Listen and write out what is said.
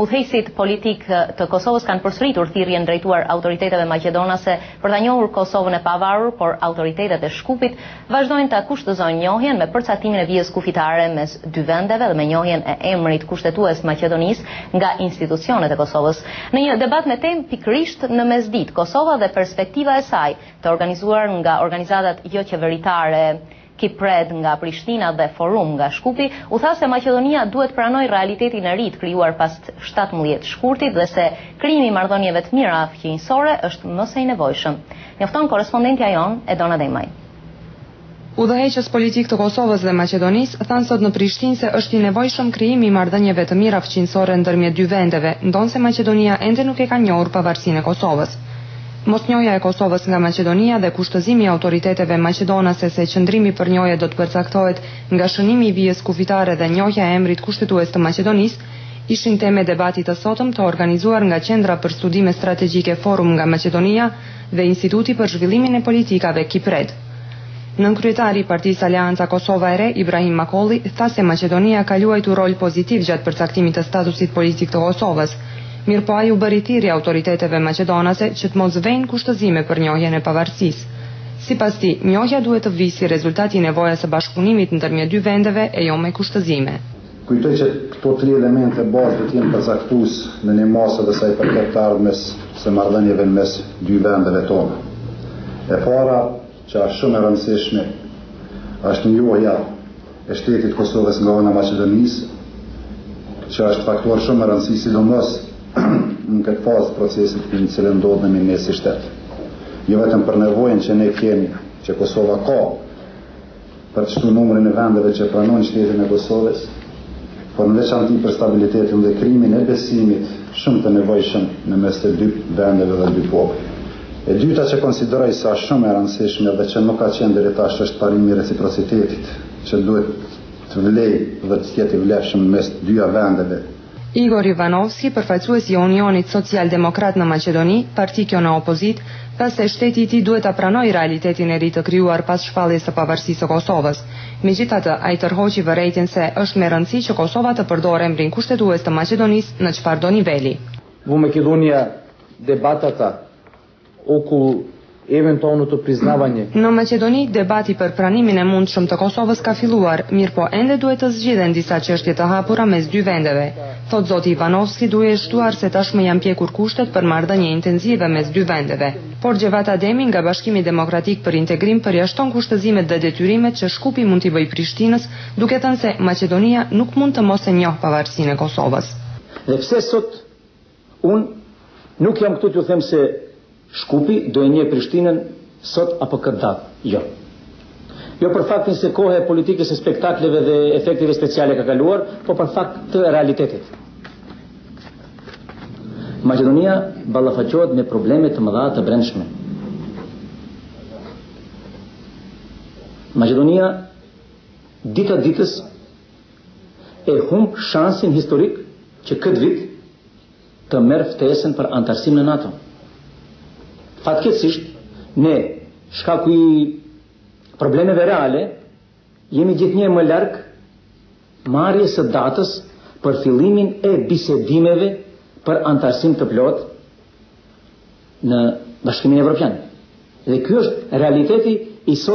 Udhëheqësit politikë të Kosovës kanë përsëritur thirrjen drejtuar autoriteteve maqedonase për ta njohur Kosovën e pavarur, por autoritetet e Shkupit vazhdojnë ta kushtëzojnë njohjen me përcaktimin e vijës kufitare mes dy vendeve dhe me njohjen e emrit kushtetues Maqedonisë nga institucionet e Kosovës. Në një debat me temë Pikërisht në Mesditë, Kosova dhe perspektiva e saj, të organizuar nga organizatat joqeveritare, Kipred nga Prishtina dhe Forum nga Shkupi, u tha se Maqedonia duhet të pranojë realitetin e ri të krijuar pas shtatëmbëdhjetë shkurtit dhe se krijimi i marrëdhënieve të mira fqinjësore është më se i nevojshëm, njofton korrespondentja jonë, Edona Demaj. Udhëheqës politikë të Kosovës dhe Maqedonisë thanë sot në Prishtinë se është i nevojshëm krijimi i marrëdhënieve të mira fqinjësore ndërmjet dy vendeve, ndonëse Maqedonia ende nuk e ka njohur pavarësinë e Kosovës. Mosnjohja e Kosovës nga Maqedonia dhe kushtëzimi i autoriteteve maqedonase se qëndrimi për njohje do të përcaktohet nga shënimi i vijës kufitare dhe njohja e emrit kushtetues të Maqedonisë, ishin temë e debatit të sotëm të organizuar nga Qendra për Studime Strategjike Forum nga Maqedonia dhe Instituti për Zhvillimin e Politikave Kipred. Nënkryetari i partisë Aleanca Kosova e Re, Ibrahim Makolli, tha se Maqedonia ka luajtur rol pozitiv gjatë përcaktimit të statusit politik të Kosovës. Mirëpo ai u bëri thirrje autoriteteve maqedonase që të mos vejnë kushtëzime për njohjen e pavarësisë. Sipas tij, njohja duhet të vijë si rezultat i nevojës së bashkëpunimit ndërmjet dy vendeve e jo me kushtëzime. Kujtoj që këto tri elemente bazë do të jenë përcaktues në një masë dhe sa i përket të ardhmes së marrëdhënieve në mes dy vendeve tona. E para, që është shumë e rëndësishme, është njohja e shtetit të Kosovës nga ana e Maqedonisë, që është faktor shumë i rëndësishëm sidomos në këtë fazë të procesit në të cilën ndodhemi ne si shtet. Jo vetëm për nevojën që ne kemi, që Kosova ka për të shtu numrin e vendeve që pranojnë shtetin e Kosovës, por në veçanti për stabilitetin dhe krijimin e besimit shumë të nevojshëm në mes të dy vendeve dhe dy popujve. E dyta që konsideroj si shumë e rëndësishme dhe që nuk ka qenë deri tash është parimi i reciprocitetit, që duhet të vlejë dhe të jetë i vlefshëm mes dyja vendeve, Igor Ivanovski, përfaqësues i Unionit Socialdemokrat në Maqedoni, parti kjo në opozitë, tha se shteti i tij duhet ta pranojë realitetin e ri të krijuar pas shpalljes së pavarësisë së Kosovës. Megjithatë, ai tërhoqi vërejtjen se është me rëndësi që Kosova të përdorë emrin kushtetues të Maqedonisë në çfarëdo niveli. Vo Makedonija debatata. okolu eventualnoto priznavanje. Në Maqedoni, debati për pranimin e mundshëm të Kosovës ka filluar, mirëpo ende duhet të zgjidhen disa çështje të hapura mes dy vendeve, thotë zoti Ivanovski duke shtuar se tashmë janë pjekur kushtet për marrëdhënie intenzive mes dy vendeve. Por Xhevat Ademi nga Bashkimi Demokratik për Integrim përjashton kushtëzimet dhe detyrimet që Shkupi mund t'i bëjë Prishtinës, duke thënë se Maqedonia nuk mund të mos e njohë pavarësinë e Kosovës. Dhe pse sot Unë nuk jam këtu t'ju them se Shkupi do e njeh Prishtinën sot apo këtë datë. Jo. Jo për faktin se koha e politikës së spektakleve dhe efekteve speciale ka kaluar, po për fakt të realitetit. Maqedonia ballafaqohet me probleme të mëdha të brendshme. Maqedonia dita ditës e humb shansin historik që këtë vit të merr ftesën për anëtarësim në NATO. Fatkeqësisht, ne, shkaku i problemeve reale, jemi gjithnjë më larg marrjes së datës për fillimin e bisedimeve për anëtarësim të plotë në Bashkimin Evropian. Dhe ky është realiteti i